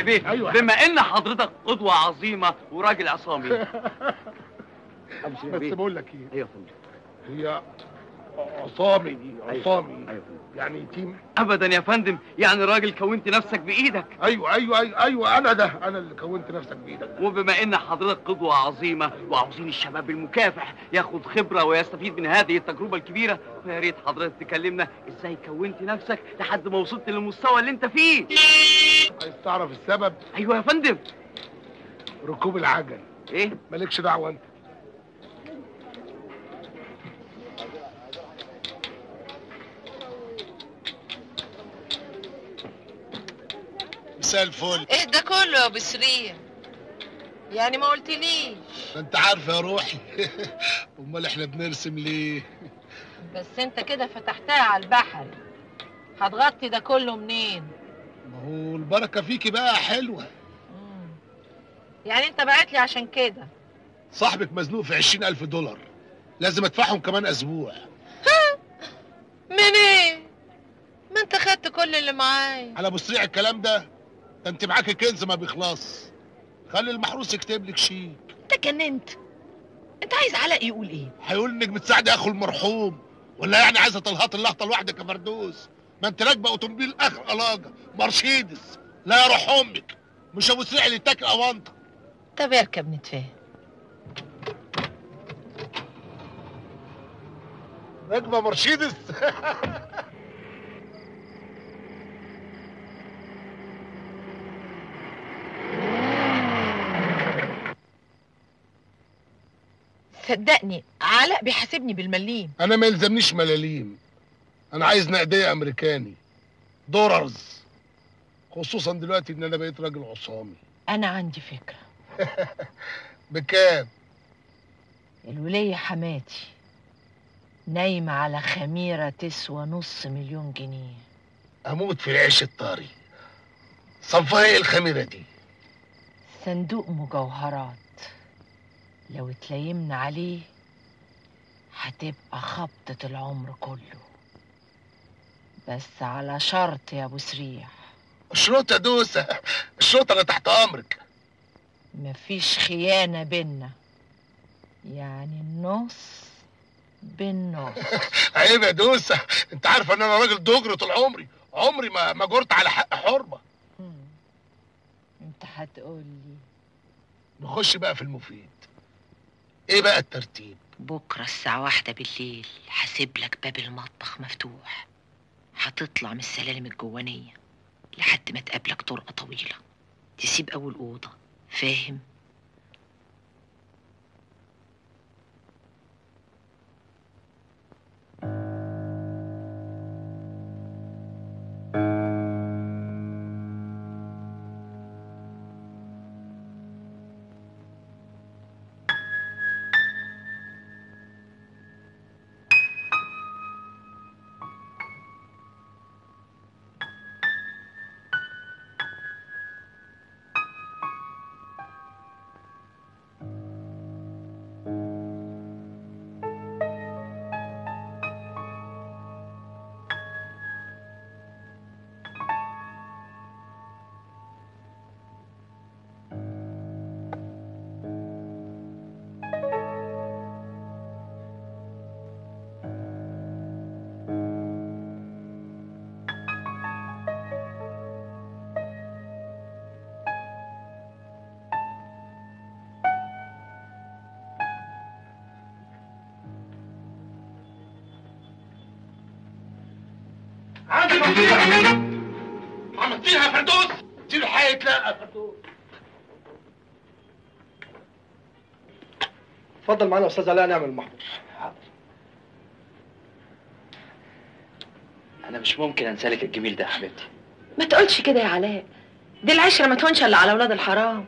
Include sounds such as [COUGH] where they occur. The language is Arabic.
بيه. أيوة. بما إن حضرتك قدوة عظيمة وراجل عصامي. [LAUGHS] بس بقول لك إيه؟ أيوه يا فندم. هي عصامي دي عصامي. أيوه. يا فندم. يعني يتيم. ابدا يا فندم يعني راجل كونت نفسك بإيدك. أيوه أيوه أيوه أيوه أنا ده أنا اللي كونت نفسك بإيدك. ده. وبما إن حضرتك قدوة عظيمة وعاوزين الشباب المكافح ياخد خبرة ويستفيد من هذه التجربة الكبيرة فيا ريت حضرتك تكلمنا إزاي كونت نفسك لحد ما وصلت للمستوى اللي أنت فيه. عايز تعرف السبب؟ أيوه يا فندم. ركوب العجل. إيه؟ مالكش دعوة أنت. مساء الفل. إيه ده كله يا أبو سرير؟ يعني ما قلتليش. ده انت عارف يا روحي. [LAUGHS] أمال إحنا بنرسم ليه؟ بس أنت كده فتحتها على البحر. هتغطي ده كله منين؟ ما هو البركة فيكي بقى حلوة. مم. يعني أنت بعت لي عشان كده. صاحبك مزنوق في عشرين ألف دولار. لازم أدفعهم كمان أسبوع. من إيه ما أنت خدت كل اللي معايا. على مسريع الكلام ده؟ ده انت معاكي كنز ما بيخلص. خلي المحروس يكتب لك شيك انت جننت أنت. عايز علاء يقول إيه؟ هيقول إنك بتساعدي أخو المرحوم. ولا يعني عايزة تلهط اللقطه لوحدك يا فردوس. ما أنت راكبة أوتوموبيل آخر الاجه مرسيدس لا يا روح أمك. مش أبو سريع اللي يتاكل اونطه طب اركب نتفاهم راكبة مرسيدس [LAUGHS] صدقني علاء بيحاسبني بالمليم. أنا ما يلزمنيش ملاليم. أنا عايز نقدية أمريكاني. دولارز. خصوصا دلوقتي إن أنا بقيت راجل عصامي. [LAUGHS] أنا عندي فكرة. [LAUGHS] بكام؟ الولية حماتي نايمة على خميرة تسوى نص مليون جنيه. أموت في العيش الطاري. صنفها إيه الخميرة دي. صندوق مجوهرات. لو اتليمنا عليه هتبقى خبطة العمر كله. بس على شرط يا أبو سريح. الشروط يا دوسة. الشروط أنا تحت أمرك. مفيش خيانة بينا. يعني النص بالنص. [LAUGHS] عيب يا دوسة. انت عارف ان أنا راجل دغري طول عمري. عمري ما ما جرت على حق حرمة. مم. انت هتقولي نخش بقى في المفيد. إيه بقى الترتيب؟ بكرة الساعة واحدة بالليل هسيب لك باب المطبخ مفتوح. هتطلع من السلالم الجوانية لحد ما تقابلك طرقة طويلة. تسيب أول أوضة فاهم؟ عملتيها يا فردوس. دي يا فردوس. اتفضل معانا يا أستاذ علاء نعمل المحضر أنا مش ممكن انسالك الجميل ده يا حبيبتي. ما تقولش كده يا علاء. دي العشرة ما تهونش إلا على أولاد الحرام.